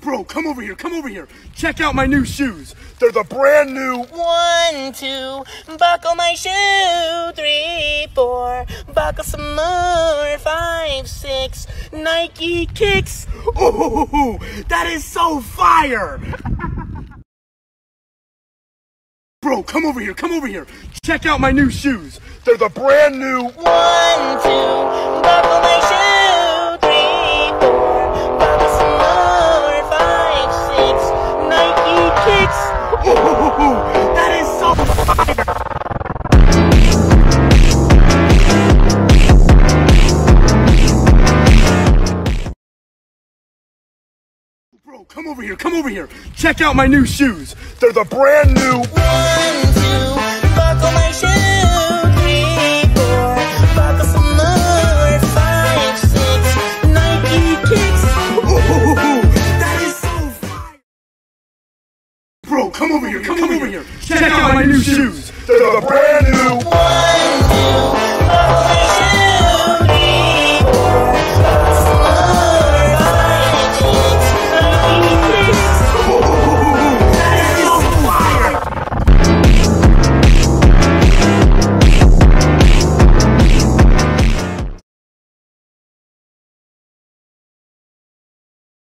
Bro, come over here, come over here. Check out my new shoes. They're the brand new. One, two, buckle my shoe. Three, four, buckle some more. Five, six, Nike kicks. Oh, that is so fire. Bro, come over here, come over here. Check out my new shoes. They're the brand new. One, two, buckle my Bro, come over here, come over here. Check out my new shoes. They're the brand new. One, two, buckle my. Bro, come over here, come over here. Check out my new shoes. They're the brand new.